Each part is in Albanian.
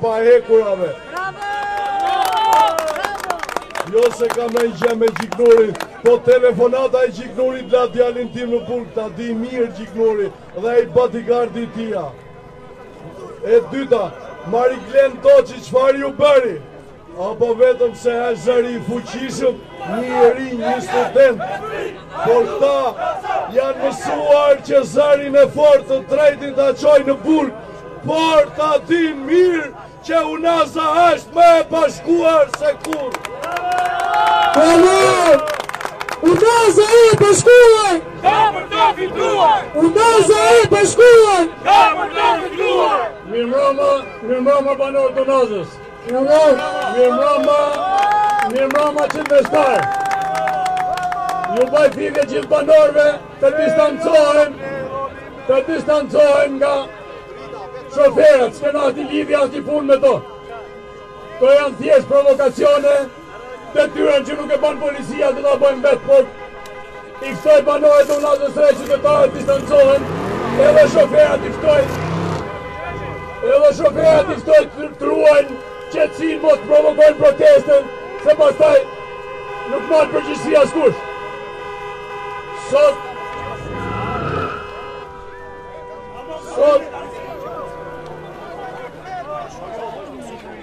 Bravo! Bravo! Hekurave. Bravo! Jo se kam ndonjë gjë me Gjiknurin, po telefonata e Gjiknurit la djalin tim në burg, ta di mirë Gjiknuri dhe ai bodyguardi i tija. E dyta, Mariglen Doqi, çfarë ju bëri? Apo vetëm se është zëri i fuqishëm, një i ri, një student. Por këta janë mësuar që zërin e fortë të drejtin ta çojnë në burg, por ta dinë mirë që unaza është më e bashkuar se kurrë. Bravo! Unaza e bashkuar! Ka për të fituar! Unaza e bashkuar! Ka për të fituar! Mirë mbrëma, mirë mbrëma banorë të Unazës. Mirë mbrëma, mirë mbrëma, mirë mbrëma qytetarë. Ju baj thirrje gjithë banorëve të distancohen, të distancohen nga shoferët, s'kena as lidhje, as punë me to. To janë thjesht provokacione, Detyrën që nuk e bën policia do ta bëjmë vetë por i ftoj banorët e Unazës Re qytetarët të distancohen edhe shoferat i ftoj edhe shoferat i ftoj të ruajnë qetësinë mos të provokojnë protestën se pastaj nuk mban përgjegjësi askush sot sot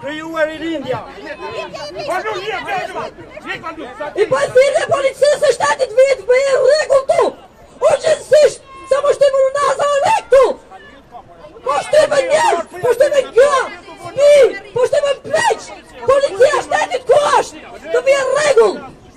Krijuar Rilindja. Vazhdo ti, vazhdo. Çik vazhdo. I bëj thirrje policisë së shtetit të vejë rregull ktu. Urgjentisht, se na shtypën në Unazë, rregull ktu. Po shtypën njerëz, po shtypën kjo. Ti, po shtypën pleq. Policia e shtetit ku është? Të vjen rregull.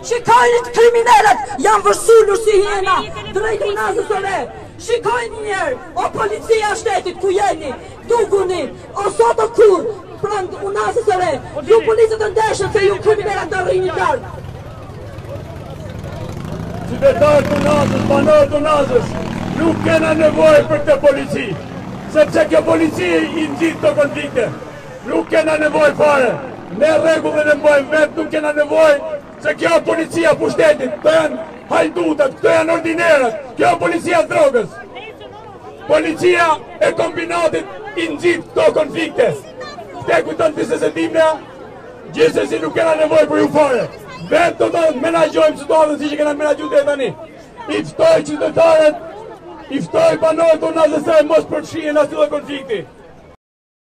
Shikojini kriminelët janë vërsulur si hiena drejt unazës së re. Shikojini njëherë, o policia e shtetit ku jeni, dukuni, o sot o kurrë, pranë unazës së re, ju policët të ndeshën se ju kriminelët të rrinjë kartë. Qytetarë të unazës, banorë të unazës, nuk kena nevojë për këtë polici, sepse kjo polici i nxit këto konflikte. Nuk kena nevojë fare, ne rregullin e mbajmë vetë, nuk kena nevojë se kjo është policia e pushtetit, këto janë hajdutët, këto janë ordinerët, kjo është policia e drogës. Policia e kombinatit i nxit këto konflikte. Ça kujton ti se s'e dimë na, gjithsesi nuk kena nevojë për ju fare. Vetë do ta menaxhojmë situatën siç e kena menaxhuar deri tani. I ftoj qytetarët, i ftoj banorët tanë që të mos përfshihen në asnjë lloj konflikti.